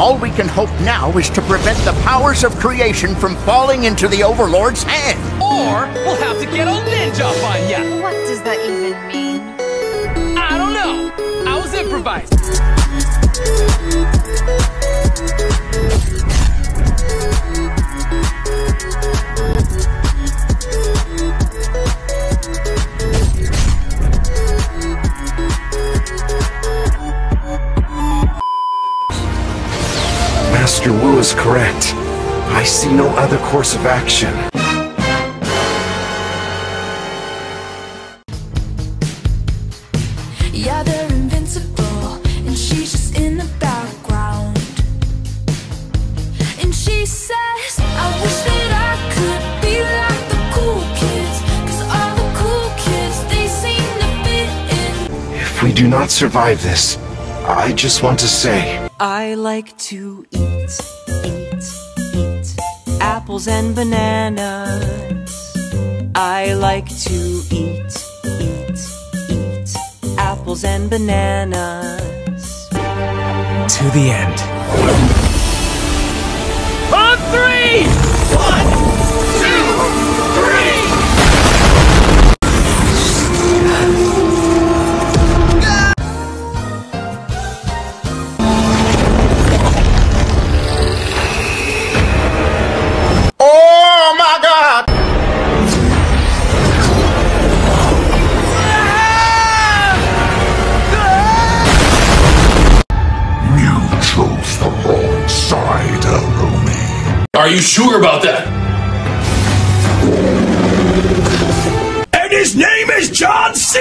All we can hope now is to prevent the powers of creation from falling into the Overlord's hand. Or we'll have to get a ninja up on ya. What does that even mean? I don't know. I was improvising. Master Wu is correct. I see no other course of action. Yeah, they're invincible, and she's just in the background. And she says, I wish that I could be like the cool kids, cause all the cool kids, they seem to fit in. If we do not survive this, I just want to say, I like to eat, eat, eat apples and bananas. I like to eat, eat, eat apples and bananas. To the end. On three! Chose the wrong side, Harumi. Are you sure about that? And his name is John C.